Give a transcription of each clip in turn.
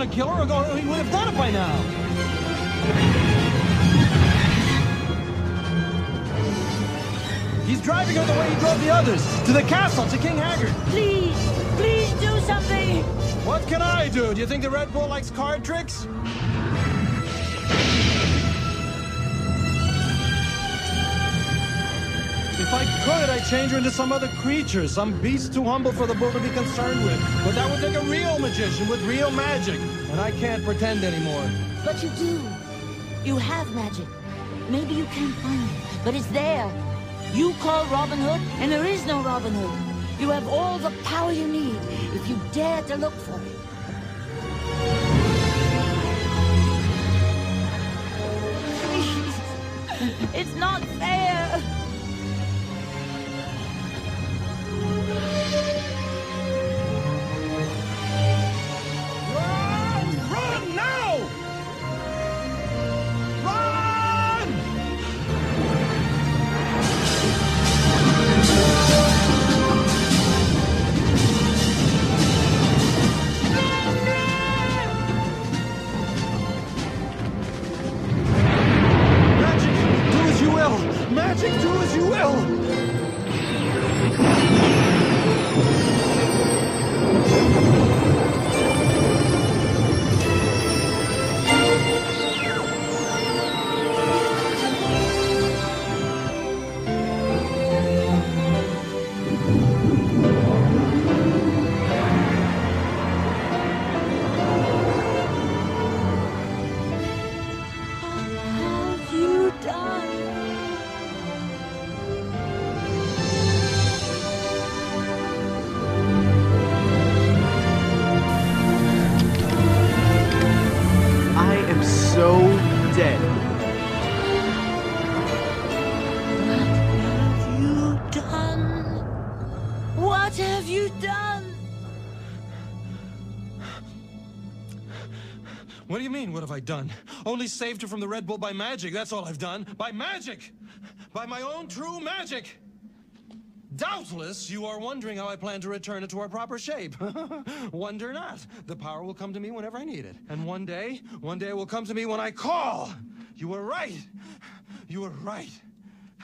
her. He can't want to kill her, or he would have done it by now. He's driving her the way he drove the others, to the castle, to King Haggard. Please, please do something. What can I do? Do you think the Red Bull likes card tricks? If I could, I'd change her into some other creature, some beast too humble for the bull to be concerned with. But that would take a real magician with real magic, and I can't pretend anymore. But you do. You have magic. Maybe you can't find it, but it's there. You call Robin Hood, and there is no Robin Hood. You have all the power you need if you dare to look for it. Please. It's not fair. So dead. What have you done? What have you done? What do you mean, what have I done? Only saved her from the Red Bull by magic, that's all I've done. By magic! By my own true magic! Doubtless, you are wondering how I plan to return it to our proper shape. Wonder not. The power will come to me whenever I need it. And one day, one day it will come to me when I call! You were right! You were right.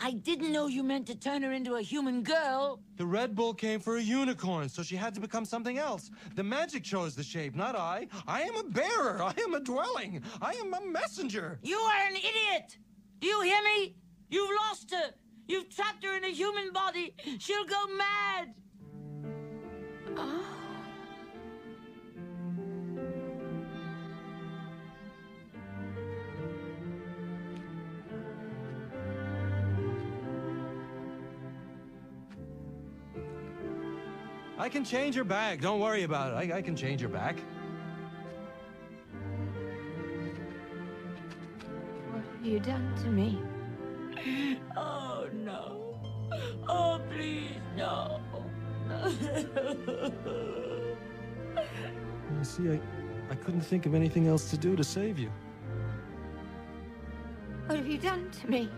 I didn't know you meant to turn her into a human girl. The Red Bull came for a unicorn, so she had to become something else. The magic chose the shape, not I. I am a bearer. I am a dwelling. I am a messenger. You are an idiot! Do you hear me? You've lost her! You've trapped her in a human body! She'll go mad! I can change her back. Don't worry about it. I, I can change her back. What have you done to me? Oh You see, I, I couldn't think of anything else to do to save you. What have you done to me?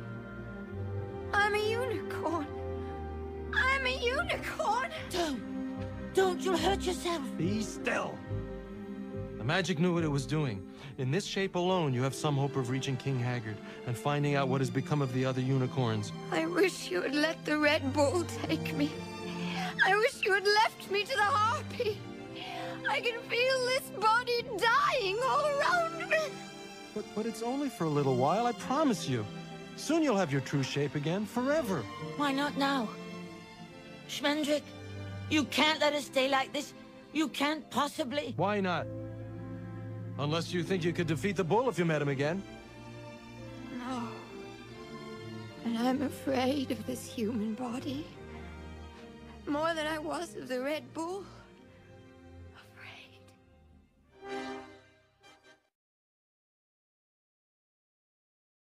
I'm a unicorn. I'm a unicorn. Don't! Don't! You'll hurt yourself! Be still. The magic knew what it was doing. In this shape alone, you have some hope of reaching King Haggard and finding out what has become of the other unicorns. I wish you had let the Red Bull take me. I wish you had left me to the Harpy. I can feel this body dying all around me. But, but it's only for a little while, I promise you. Soon you'll have your true shape again, forever. Why not now? Schmendrick, you can't let us stay like this. You can't possibly. Why not? Unless you think you could defeat the bull if you met him again. No. And I'm afraid of this human body. More than I was of the Red Bull.